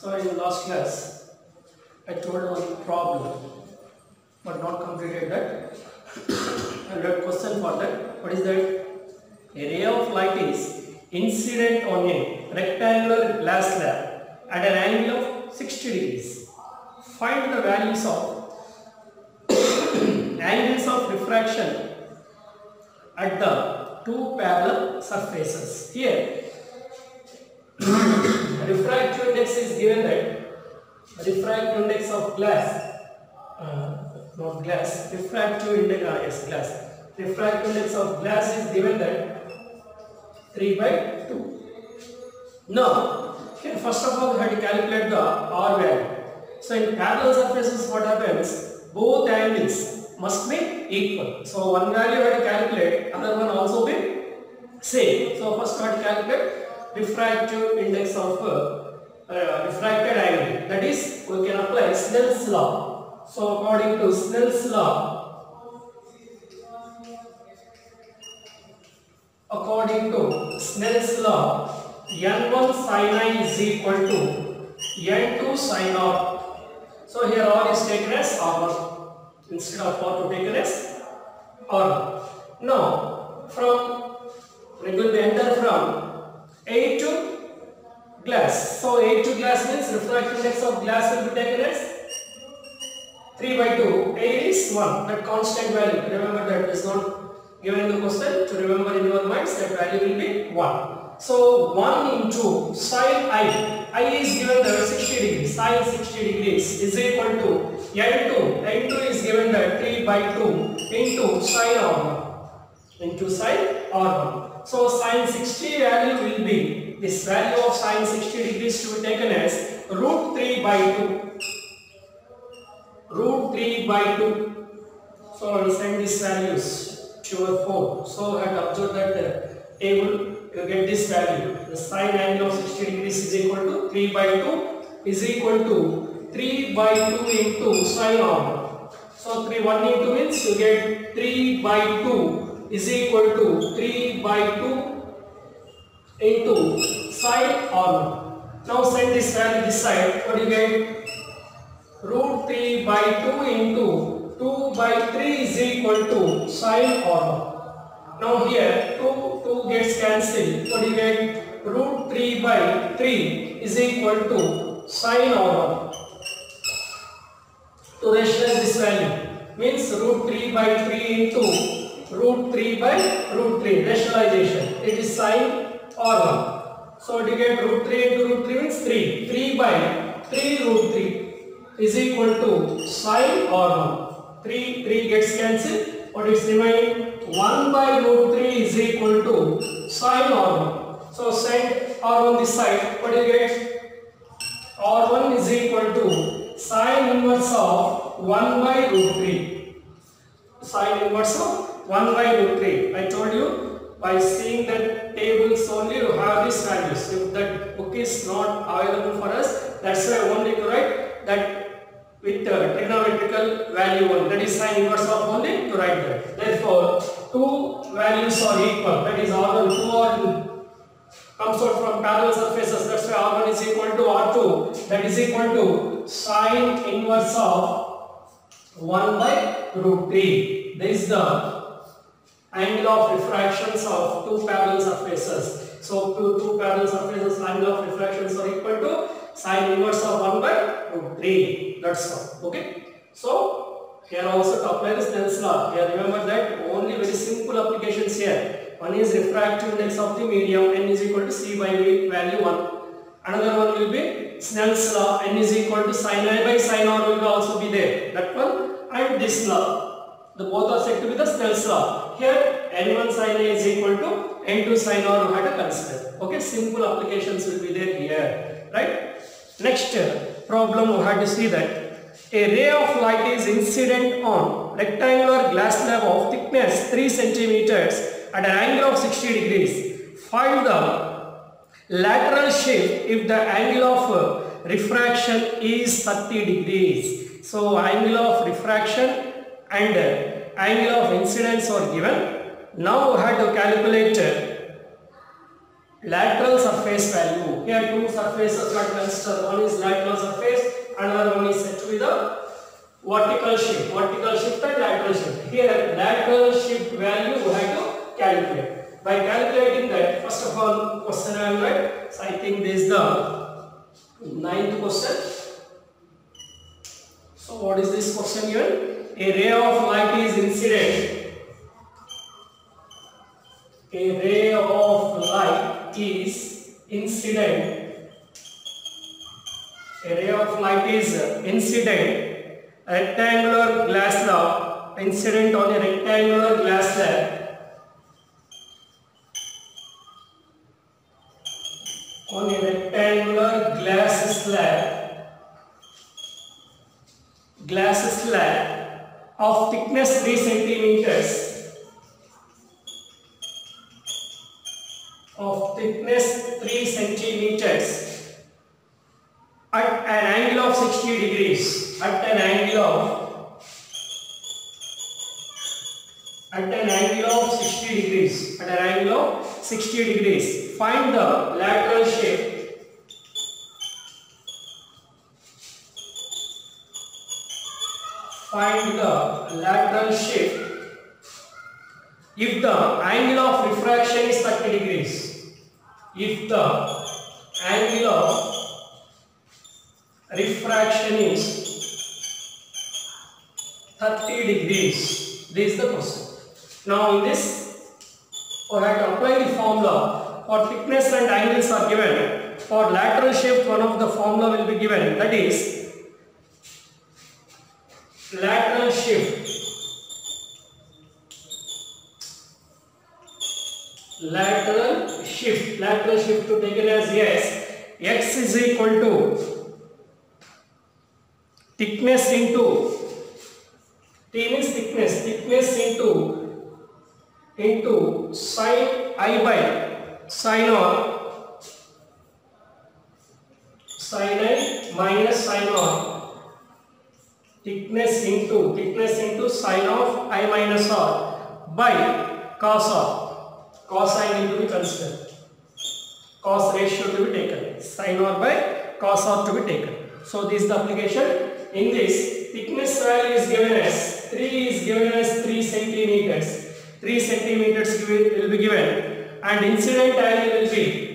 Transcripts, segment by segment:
So in the last class, I told one problem, but not completed that. and a question for that. What is that? A ray of light is incident on a rectangular glass slab at an angle of 60 degrees. Find the values of angles of refraction at the two parallel surfaces. Here, refractive index is given that refractive index of glass, uh, not glass, refractive index, uh, yes, glass. Refractive index of glass is given that 3 by 2. Now, here first of all we have to calculate the R value. So in parallel surfaces what happens? Both angles must be equal. So one value we have to calculate, other one also be same. So first we have to calculate refractive index of uh, uh, refracted angle. That is, we can apply Snell's law. So according to Snell's law, according to Snell's law, n1 sin i is equal to n2 sin r. So here r is taken as r1 instead of r to taken as r1. Now from it will be enter from A to glass. So A to glass means refractive index of glass will be taken as 3 by 2. A is 1. That constant value. Remember that is not given in the question. To remember in your minds that value will be 1. So 1 into sine i. i is given that 60 degrees. Sine 60 degrees is equal to n2. n2 is given that 3 by 2 into sine r1. Into sine r1. So sine 60 value will be this value of sine 60 degrees to be taken as root 3 by 2. Root 3 by 2. So will send these values to your phone. So I have observed that table you get this value. The sine angle of 60 degrees is equal to 3 by 2 is equal to 3 by 2 into sine r1. So 3 1 into means you get 3 by 2 is equal to 3 by 2 into sine r1. Now send this value this side. What do you get? Root 3 by 2 into 2 by 3 is equal to sine r1. Now here 2, 2 gets cancelled. What do you get? Root 3 by 3 is equal to sine r1. To rationalize this value means root 3 by 3 into root 3 by root 3 rationalization it is sine r1 so to get root 3 into root 3 means 3 3 by 3 root 3 is equal to sine r1 3 3 gets cancelled what is remaining 1 by root 3 is equal to sine r1 so send r1 this side what do you get r1 is equal to sine inverse of 1 by root 3 sine inverse of 1 by root 3. I told you by seeing that tables only you have these values. If that book is not available for us, that's why I only to write that with uh, trigonometrical value 1. That is sine inverse of only to write that. Therefore, two values are equal. That is R1, 2 R2 comes out from parallel surfaces. That's why R1 is equal to R2. That is equal to sine inverse of 1 by root 3. This is the angle of refractions of two parallel surfaces. So two, two parallel surfaces angle of refractions are equal to sine inverse of 1 by root 3. That's all. Okay. So here also to apply the Snell's law. Here remember that only very simple applications here. One is refractive index of the medium n is equal to c by v value 1. Another one will be Snell's law n is equal to sin i by sin r will also be there. That one and this law. The both are said to be the Snell's law. Here n1 sin a is equal to n2 sin r we have to consider. Okay, simple applications will be there here. Right? Next uh, problem we have to see that a ray of light is incident on rectangular glass slab of thickness 3 centimeters at an angle of 60 degrees. Find the lateral shift if the angle of uh, refraction is 30 degrees. So angle of refraction and uh, angle of incidence are given. Now we have to calculate uh, lateral surface value. Here two surfaces are considered. One is lateral surface, another one is to be the vertical shift. Vertical shift and lateral shift. Here lateral shift value we have to calculate. By calculating that, first of all, question I will write. So I think this is the ninth question. So what is this question here? A ray of light is incident. A ray of light is incident. A ray of light is incident. Rectangular glass slab. Incident on a rectangular glass slab. Glass slab of thickness 3 centimeters. Of thickness 3 centimeters. At an angle of 60 degrees. At an angle of at an angle of 60 degrees. At an angle of 60 degrees find the lateral shape find the lateral shift if the angle of refraction is 30 degrees if the angle of refraction is 30 degrees this is the question now in this we have to apply the formula for thickness and angles are given. For lateral shift one of the formula will be given. That is lateral shift lateral shift lateral shift to taken as yes x is equal to thickness into t means thickness thickness into into sine i by sine or sine i minus sine or thickness into thickness into sine of i minus r by cos r. Cosine need to be considered. Cos ratio to be taken. Sine r by cos r to be taken. So this is the application. In this thickness value is given as 3 is given as 3 centimeters. 3 centimeters will be given. And incident angle will be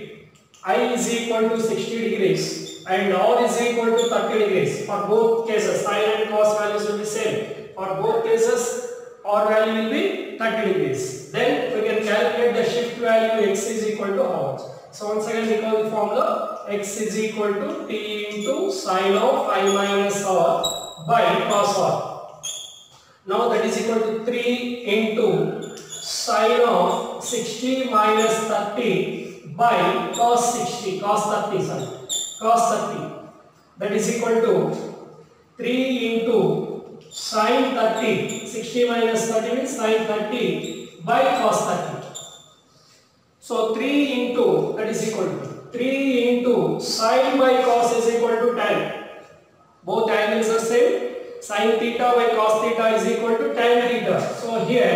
i is equal to 60 degrees and r is equal to 30 degrees. For both cases sine and cos values will be same. For both cases r value will be 30 degrees. Then we can calculate the shift value x is equal to how so once again recall the formula x is equal to t into sine of i minus r by cos r. Now that is equal to 3 into sine of 60 minus 30 by cos 60 cos 30 sorry cos 30 that is equal to 3 into sine 30 60 minus 30 means sine 30 by cos 30 so 3 into that is equal to 3 into sine by cos is equal to tan both angles are same sine theta by cos theta is equal to tan theta so here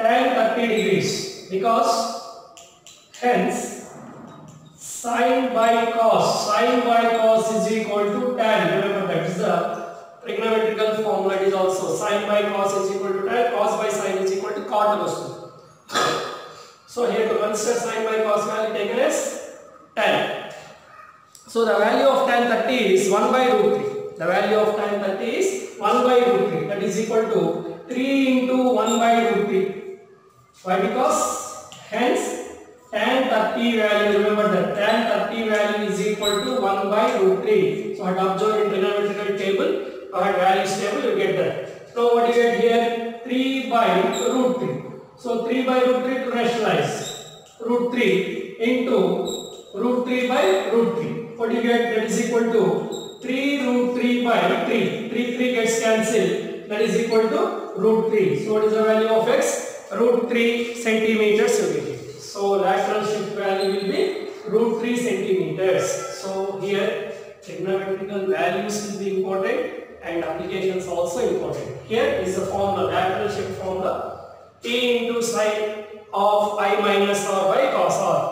tan 30 degrees because hence sine by cos. Sine by cos is equal to tan. Remember that is the trigonometrical formula is also sine by cos is equal to tan, cos by sine is equal to cot also. so here to consider sine by cos value taken as tan. So the value of tan 30 is 1 by root 3. The value of tan 30 is 1 by root 3 that is equal to 3 into 1 by root 3. Why? Because hence tan 30 value remember that tan 30 value is equal to 1 by root 3 so had observed in trigonometrical table I had values table you get that now what you get here 3 by root 3 so 3 by root 3 to rationalize root 3 into root 3 by root 3 what you get that is equal to 3 root 3 by 3 3 3 gets cancelled that is equal to root 3 so what is the value of x root 3 centimeters you get. So lateral shift value will be root 3 centimeters. So here trigonometrical values will be important and applications also important. Here is the formula, lateral shift formula. T into sine of i minus r by cos r.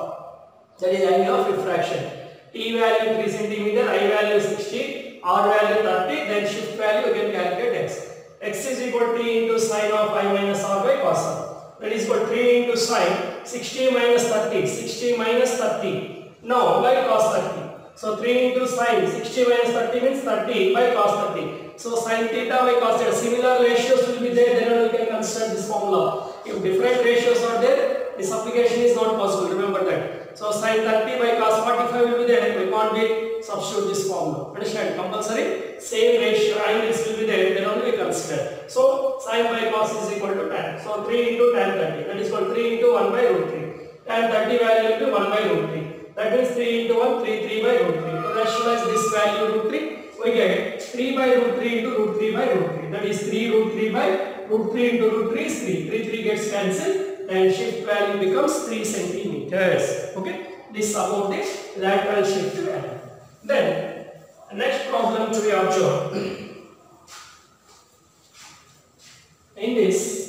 That is angle of refraction. T value 3 centimeter, I value 60, R value 30, then shift value can calculate x. x is equal to T into sine of I minus R by cos R. That is equal to 3 into sine 60 minus 30, 60 minus 30. Now by cos 30. So 3 into sine 60 minus 30 means 30 by cos 30. So sine theta by cos theta. Similar ratios will be there. Then we can consider this formula. If different ratios are there, this application is not possible. Remember that. So sine 30 by cos 45 will be there. We can't be substitute this formula. Understand? Compulsory. Same ratio angles will be there. Then only we consider. So sine by cos is equal to tan. So 3 into tan 30. That is to 3 into 1 by root 3. Tan 30 value be 1 by root 3. That means 3 into 1, 3, 3 by root 3. To rationalize this value root 3, we get 3 by root 3 into root 3 by root 3. That is 3 root 3 by root 3 into root 3 is 3. 3, 3 gets cancelled and shift value becomes 3 centimeters. Okay. This about the lateral shift value. Then, next problem to be observed. In this,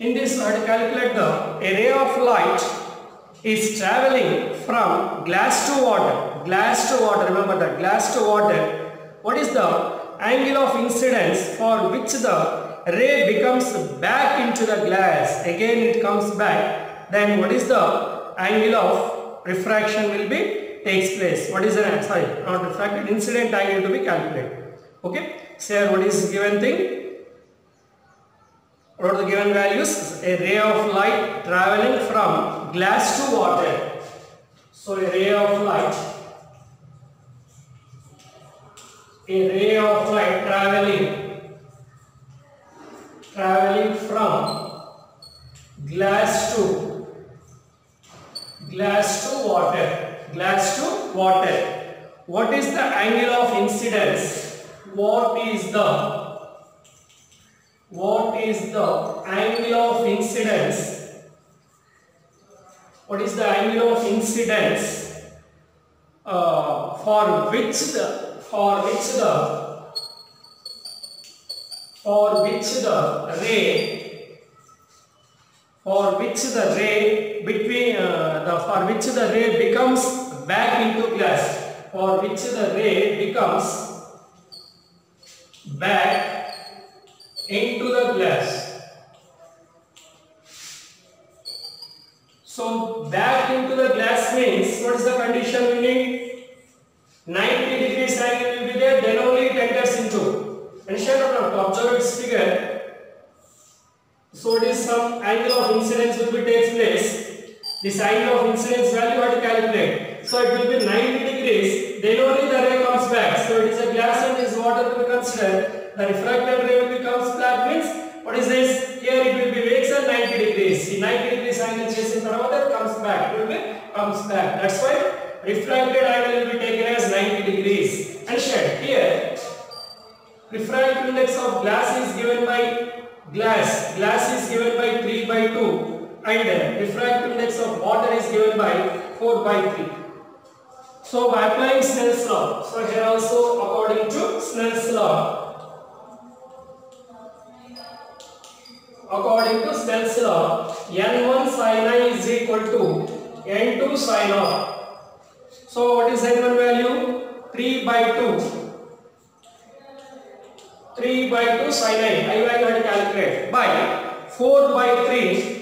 In this, I have to calculate the area of light is traveling from glass to water. Glass to water, remember that, glass to water. What is the angle of incidence for which the ray becomes back into the glass? Again it comes back. Then what is the angle of refraction will be takes place. What is the, sorry, not refracted, incident angle to be calculated. Okay, so here what is given thing? What are the given values? A ray of light traveling from glass to water. So a ray of light, a ray of light traveling, traveling from glass to glass to water, glass to water. What is the angle of incidence? What is the what is the angle of incidence what is the angle of incidence uh, for which the for which the for which the ray for which the ray between uh, the for which the ray becomes back into glass for which the ray becomes back into the glass. So back into the glass means what is the condition we need? 90 degrees angle will be there then only it enters into. Understand or not? To observe its figure. So it is some angle of incidence will be takes place. This angle of incidence value had to calculate. So it will be 90 degrees. Then only the ray comes back. So it is a glass and is water will be considered. The refracted ray will becomes black means what is this? Here it will be wakes at 90 degrees. See 90 degrees angle chasing water comes back. It will be comes back. That's why refracted angle will be taken as 90 degrees. And shed here refractive index of glass is given by glass. Glass is given by 3 by 2 and refractive index of water is given by 4 by 3. So by applying Snell's law, so here also according to Snell's law, according to Snell's law, n1 sin i is equal to n2 sin r. So what is n1 value? 3 by 2. 3 by 2 sin i. I value had to calculate by 4 by 3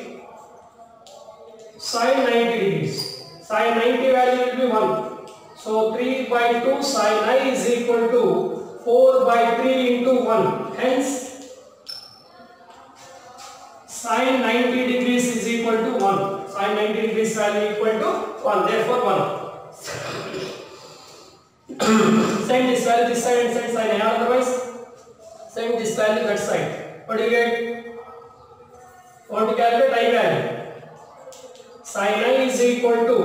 sin 90 degrees. Sin 90 value will be 1. So 3 by 2 sin i is equal to 4 by 3 into 1. Hence sin 90 degrees is equal to 1. Sin 90 degrees value equal to 1. Therefore 1. send this value this side and send sin i. Otherwise send this value that side. What do you get? Want to calculate i value? Sin i is equal to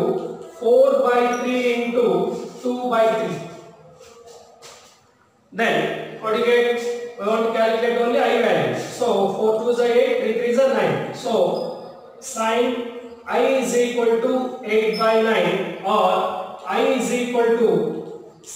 4 by 3 into 2 by 3. Then what do you get? We want to calculate only i value. So 4 2 is 8, 3 3 is 9. So sin i is equal to 8 by 9 or i is equal to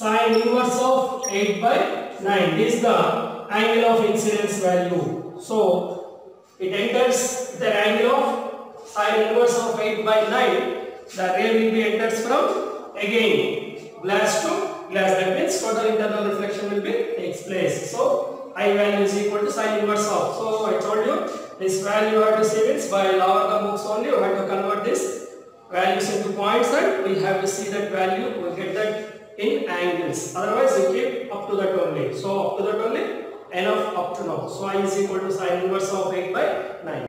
sin inverse of 8 by 9. This is the angle of incidence value. So it enters the angle of sine inverse of 8 by 9, the ray will be enters from again glass to glass. That means total internal reflection will be takes place. So I value is equal to sine inverse of. So I told you this value you have to see means by logarithm books only you have to convert this values into points and we have to see that value we get that in angles otherwise you keep up to that only so up to that only enough up to now. So i is equal to sine inverse of 8 by 9